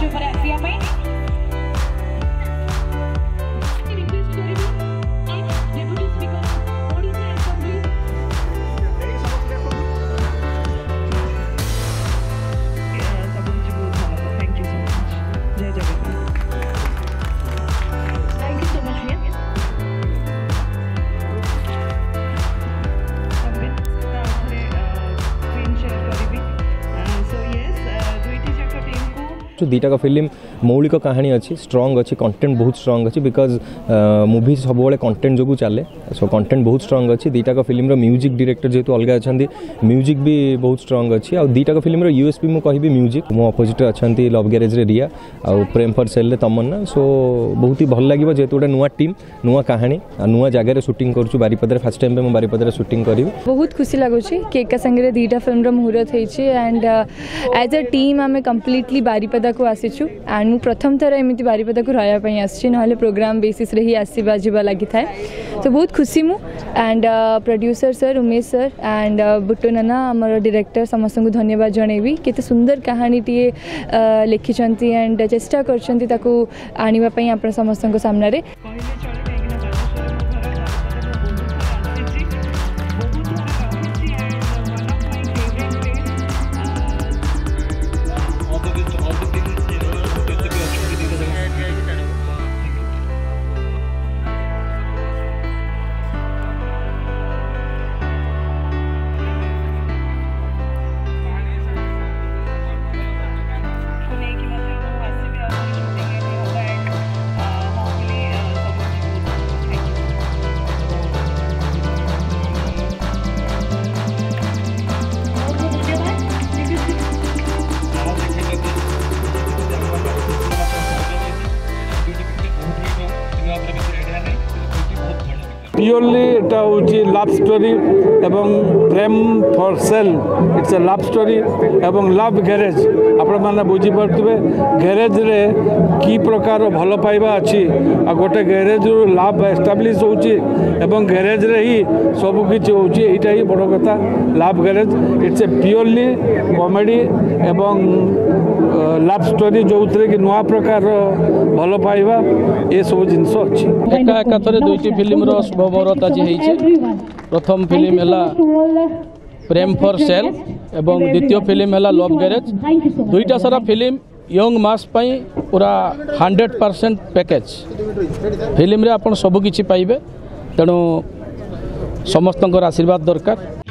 जो पर देखु दुईटाक फिल्म मौलिक कहानी अच्छी स्ट्रंग अच्छी कंटेन्ट बहुत स्ट्रंग अच्छी बिकज मुवि सब कंटेन्ट जो चले सो कंटेन्ट बहुत स्ट्रंग अच्छी दुईटाक फिल्म म्यूजिक डिरेक्टर जेहतु अलग अच्छा म्यूजिक भी बहुत स्ट्रंग अच्छी आ दुईटाक फिल्मर यूएसपी मुझे कहि म्यूजिक मो अपोजिट अच्छा लव ग्यारेज रिया आउ प्रेम फर सेल तमन्ना सो बहुत ही भल लगे जेहतु गोटे नुआ टीम नुआ कहानी नुआ जगह सुट कर बारिपदा फास्ट टाइम में बारिपदा सुट कर बहुत खुशी लगुच केका सागर दुईटा फिल्म रूहत होती एंड एज अ टीम आम कम्प्लीटली बारिपदा ବାରିପଦାକୁ ଆସିଛୁ ଆଣ୍ଡ ମୁଁ ପ୍ରଥମ ଥର ଏମିତି ବାରିପଦାକୁ ରହିବା ପାଇଁ ଆସିଛି ନହେଲେ ପ୍ରୋଗ୍ରାମ୍ ବେସିସ୍ରେ ହିଁ ଆସିବା ଯିବା ଲାଗିଥାଏ ତ ବହୁତ ଖୁସି ମୁଁ and producer sir Umesh sir and Butu ନାନା ଆମର ଡିରେକ୍ଟର ସମସ୍ତଙ୍କୁ ଧନ୍ୟବାଦ ଜଣାଇବି କେତେ ସୁନ୍ଦର କାହାଣୀଟିଏ ଲେଖିଛନ୍ତି ଆଣ୍ଡ ଚେଷ୍ଟା କରିଛନ୍ତି ତାକୁ ଆଣିବା ପାଇଁ ଆପଣ ସମସ୍ତଙ୍କ ସାମ୍ନାରେ পিওরলি এটা হচ্ছে লাভ স্টোরি এবং Prem for sale it's a love story এবং লাভ গ্যারেজ ଆପଣମାନେ ବୁଝିପାରୁଥିବେ ଗ୍ୟାରେଜ୍ରେ କି ପ୍ରକାର ଭଲ ପାଇବା ଅଛି ଆଉ ଗୋଟେ ଗ୍ୟାରେଜ୍ରୁ ଲାଭ୍ ଏଷ୍ଟାବ୍ଲିଶ୍ ହେଉଛି ଏବଂ ଗ୍ୟାରେଜ୍ରେ ହିଁ ସବୁକିଛି ହେଉଛି ଏଇଟା ହିଁ ବଡ଼ କଥା love garage it's a purely comedy ଏବଂ ଲାଭ୍ ଷ୍ଟୋରି ଯେଉଁଥିରେ କି ନୂଆ ପ୍ରକାରର ଭଲ ପାଇବା ଏସବୁ ଜିନିଷ ଅଛି ଏକା ଏକାଥରେ ଦୁଇଟି ଫିଲ୍ମର ଶୁଭ খবরত আজি হয়েছে প্রথম ফিল্ম হেলা প্রেম ফর সেল এবং দ্বিতীয় ফিল্ম হল লভ গ্যারেজ দুইটা সারা ফিল্ম ইয়ং মাস পাই পুরা হান্ড্রেড পারসেন্ট প্যাকেজ ফিল্মে আপনার সবুকিছি পাইবে তেণু সমস্ত আশীর্বাদ দরকার